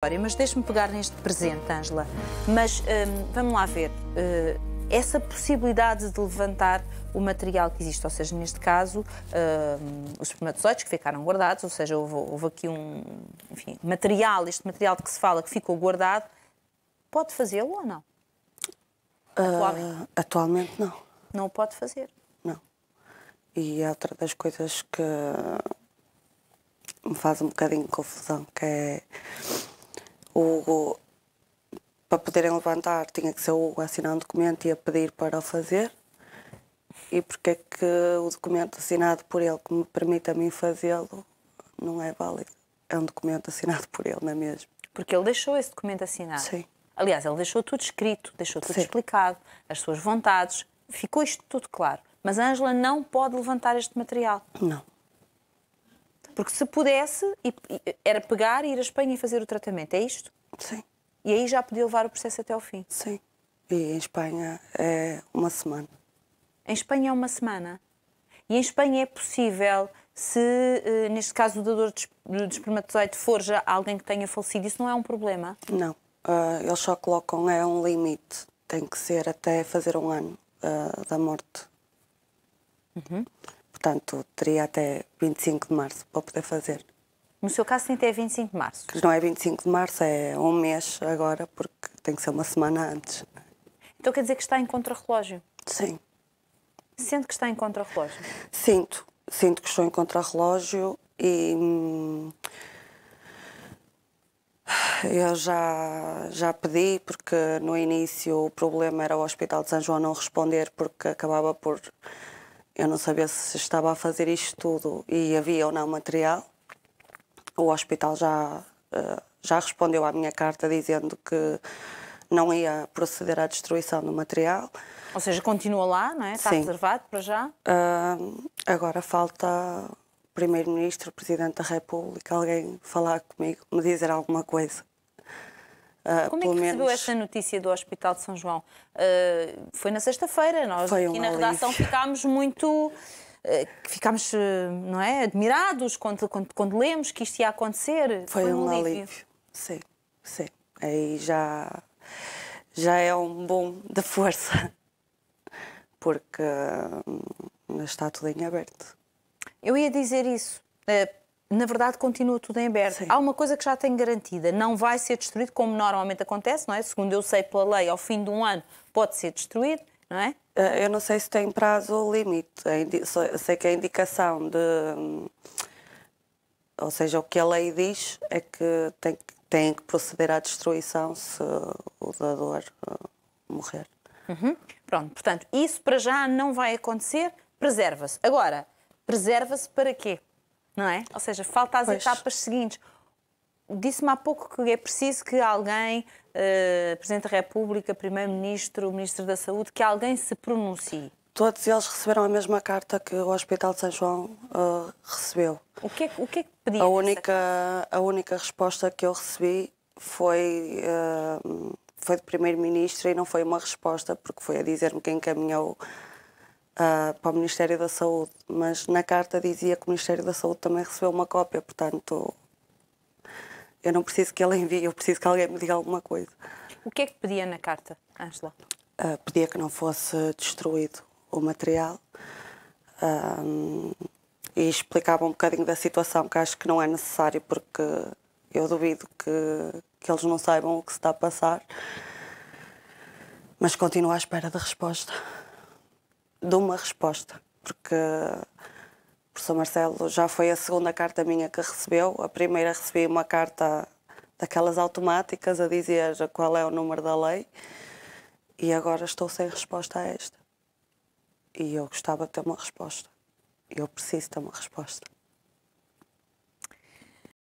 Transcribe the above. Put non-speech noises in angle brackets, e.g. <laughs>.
Mas deixe-me pegar neste presente, Ângela. Mas hum, vamos lá ver. Uh, essa possibilidade de levantar o material que existe, ou seja, neste caso, hum, os espermatozoides que ficaram guardados, ou seja, houve, houve aqui um enfim, material, este material de que se fala que ficou guardado, pode fazê-lo ou não? Atualmente? Uh, atualmente não. Não o pode fazer? Não. E é outra das coisas que me faz um bocadinho de confusão, que é o Hugo, para poderem levantar, tinha que ser o Hugo assinar um documento e a pedir para o fazer. E porque é que o documento assinado por ele, que me permite a mim fazê-lo, não é válido? É um documento assinado por ele, não é mesmo? Porque ele deixou esse documento assinado. Sim. Aliás, ele deixou tudo escrito, deixou tudo Sim. explicado, as suas vontades, ficou isto tudo claro. Mas a Ângela não pode levantar este material. Não. Porque se pudesse, era pegar, ir à Espanha e fazer o tratamento. É isto? Sim. E aí já podia levar o processo até ao fim? Sim. E em Espanha é uma semana. Em Espanha é uma semana? E em Espanha é possível, se eh, neste caso o dador de espermatozoide for já alguém que tenha falecido, isso não é um problema? Não. Uh, eles só colocam é um limite. Tem que ser até fazer um ano uh, da morte. Uhum. Portanto, teria até 25 de março para poder fazer. No seu caso tem até 25 de março? Não é 25 de março, é um mês agora, porque tem que ser uma semana antes. Então quer dizer que está em contrarrelógio? Sim. Sente que está em contrarrelógio? Sinto. Sinto que estou em contrarrelógio e. Hum, eu já, já pedi, porque no início o problema era o Hospital de São João não responder, porque acabava por eu não sabia se estava a fazer isto tudo e havia ou não material. O hospital já, eh, já respondeu à minha carta dizendo que não ia proceder à destruição do material. Ou seja, continua lá, não é? Está Sim. reservado para já? Uh, agora falta o Primeiro-Ministro, o Presidente da República, alguém falar comigo, me dizer alguma coisa. Uh, Como é que menos... recebeu essa notícia do Hospital de São João? Uh, foi na sexta-feira, nós foi aqui na redação ficámos muito uh, ficámos não é, admirados quando, quando, quando, lemos que isto ia acontecer. Foi, foi um, um alívio. alívio. Sim, sim. Aí já, já é um bom de força, <laughs> porque hum, está tudo em aberto. Eu ia dizer isso na verdade continua tudo em aberto. Sim. Há uma coisa que já tenho garantida, não vai ser destruído como normalmente acontece, não é? Segundo eu sei pela lei, ao fim de um ano pode ser destruído, não é? Eh, eu não sei se tem prazo ou limite. Sei que a indicação de. Ou seja, o que a lei diz é que tem, tem que proceder à destruição se o dador eh, morrer. Uhum. Pronto, portanto, isso para já não vai acontecer, preserva-se. Agora, preserva-se para quê? Não é? Ou seja, falta as pois. etapas seguintes. Disse-me há pouco que é preciso que alguém, uh, Presidente da República, Primeiro-Ministro, Ministro da Saúde, que alguém se pronuncie. Todos eles receberam a mesma carta que o Hospital de São João uh, recebeu. O que, é, o que é que pediu? A única, a única resposta que eu recebi foi, uh, foi do Primeiro-Ministro e não foi uma resposta, porque foi a dizer-me quem encaminhou uh, para o Ministério da Saúde, mas na carta dizia que o Ministério da Saúde também recebeu uma cópia, portanto eu não preciso que ele envie, eu preciso que alguém me diga alguma coisa. O que é que pedia na carta, Ângela? Uh, pedia que não fosse destruído o material uh, e explicava um bocadinho da situação, que acho que não é necessário, porque eu duvido que, que eles não saibam o que se está a passar. Mas continuo à espera da resposta de uma resposta, porque o professor Marcelo já foi a segunda carta minha que recebeu. A primeira recebi uma carta daquelas automáticas a dizer qual é o número da lei e agora estou sem resposta a esta. E eu gostava de ter uma resposta. Eu preciso ter uma resposta.